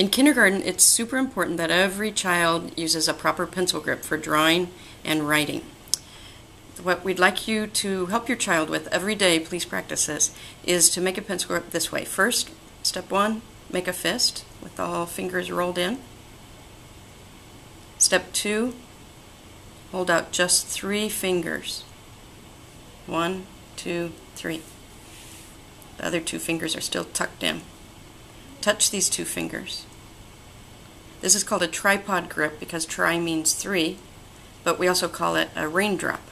In kindergarten, it's super important that every child uses a proper pencil grip for drawing and writing. What we'd like you to help your child with every day, please practice this, is to make a pencil grip this way. First, step one, make a fist with all fingers rolled in. Step two, hold out just three fingers. One, two, three. The other two fingers are still tucked in. Touch these two fingers. This is called a tripod grip because tri means three, but we also call it a raindrop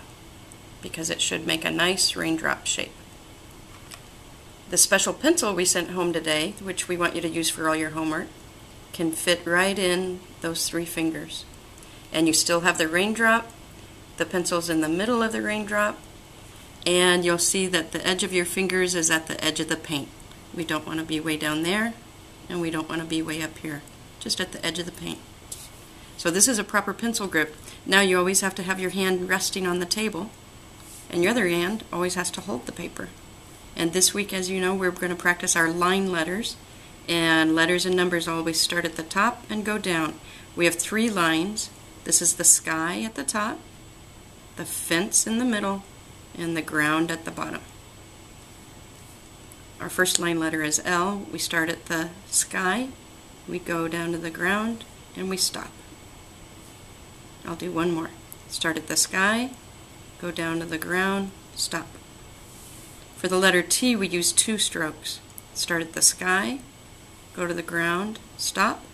because it should make a nice raindrop shape. The special pencil we sent home today, which we want you to use for all your homework, can fit right in those three fingers. And you still have the raindrop, the pencil's in the middle of the raindrop, and you'll see that the edge of your fingers is at the edge of the paint. We don't want to be way down there, and we don't want to be way up here just at the edge of the paint. So this is a proper pencil grip. Now you always have to have your hand resting on the table and your other hand always has to hold the paper. And this week, as you know, we're going to practice our line letters. And letters and numbers always start at the top and go down. We have three lines. This is the sky at the top, the fence in the middle, and the ground at the bottom. Our first line letter is L. We start at the sky we go down to the ground and we stop. I'll do one more. Start at the sky, go down to the ground, stop. For the letter T, we use two strokes. Start at the sky, go to the ground, stop,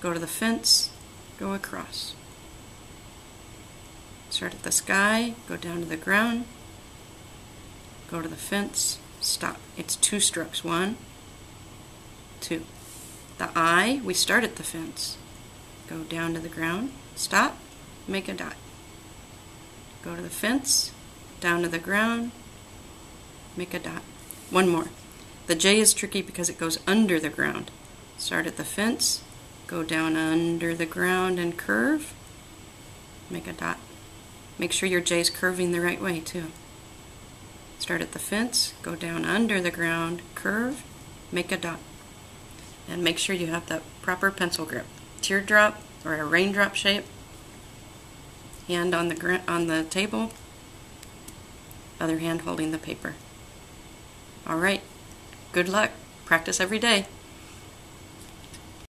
go to the fence, go across. Start at the sky, go down to the ground, go to the fence, stop. It's two strokes. One, two. The I, we start at the fence. Go down to the ground, stop, make a dot. Go to the fence, down to the ground, make a dot. One more. The J is tricky because it goes under the ground. Start at the fence, go down under the ground and curve, make a dot. Make sure your J is curving the right way too. Start at the fence, go down under the ground, curve, make a dot and make sure you have that proper pencil grip. Teardrop or a raindrop shape, hand on the on the table, other hand holding the paper. All right, good luck. Practice every day.